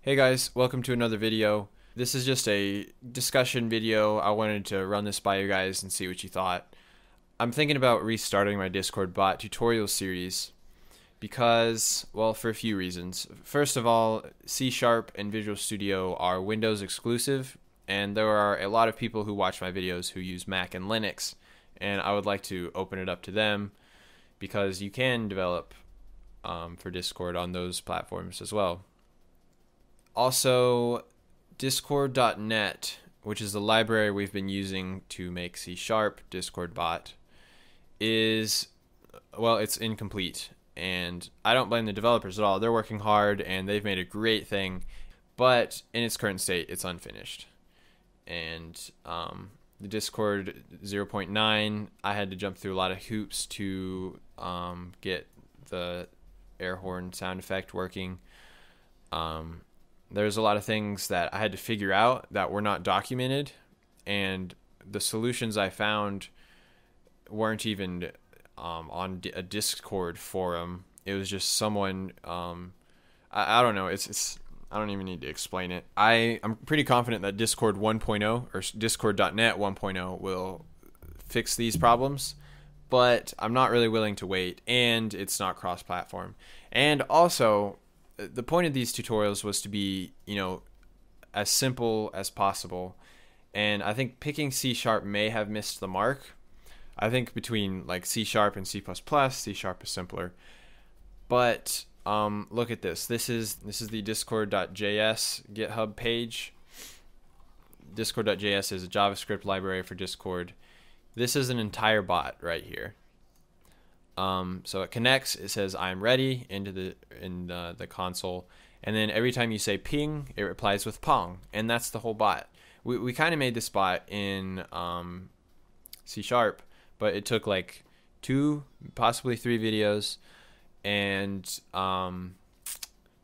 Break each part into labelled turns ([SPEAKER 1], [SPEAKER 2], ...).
[SPEAKER 1] Hey guys, welcome to another video. This is just a discussion video. I wanted to run this by you guys and see what you thought. I'm thinking about restarting my Discord bot tutorial series because, well, for a few reasons. First of all, C Sharp and Visual Studio are Windows exclusive, and there are a lot of people who watch my videos who use Mac and Linux, and I would like to open it up to them because you can develop um, for Discord on those platforms as well. Also, Discord.net, which is the library we've been using to make C Sharp Discord bot, is well, it's incomplete. And I don't blame the developers at all. They're working hard and they've made a great thing, but in its current state, it's unfinished. And um, the Discord 0.9, I had to jump through a lot of hoops to um, get the air horn sound effect working. Um, there's a lot of things that I had to figure out that were not documented, and the solutions I found weren't even um, on a Discord forum. It was just someone. Um, I, I don't know. It's it's. I don't even need to explain it. I I'm pretty confident that Discord 1.0 or Discord.net 1.0 will fix these problems, but I'm not really willing to wait, and it's not cross-platform. And also, the point of these tutorials was to be, you know, as simple as possible. And I think picking C sharp may have missed the mark. I think between like C sharp and C++, C sharp is simpler. But um, look at this. This is this is the discord.js GitHub page. Discord.js is a JavaScript library for Discord. This is an entire bot right here. Um, so it connects. It says "I'm ready" into the in the, the console, and then every time you say "ping," it replies with "pong," and that's the whole bot. We we kind of made this bot in um, C sharp, but it took like two, possibly three videos, and um,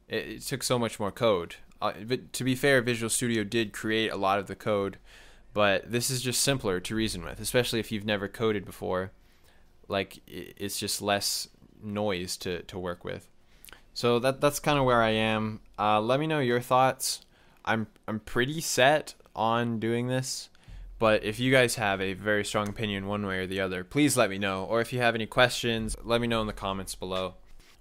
[SPEAKER 1] it, it, took so much more code. Uh, but to be fair, Visual Studio did create a lot of the code, but this is just simpler to reason with, especially if you've never coded before like it's just less noise to, to work with. So that that's kind of where I am. Uh, let me know your thoughts. I'm I'm pretty set on doing this, but if you guys have a very strong opinion one way or the other, please let me know. Or if you have any questions, let me know in the comments below.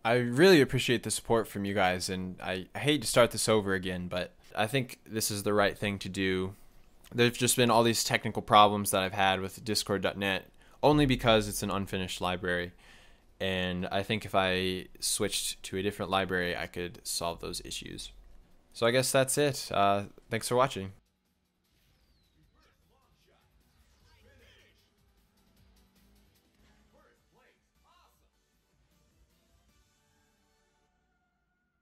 [SPEAKER 1] I really appreciate the support from you guys, and I, I hate to start this over again, but I think this is the right thing to do. There's just been all these technical problems that I've had with Discord.net only because it's an unfinished library. And I think if I switched to a different library, I could solve those issues. So I guess that's it. Uh, thanks for watching.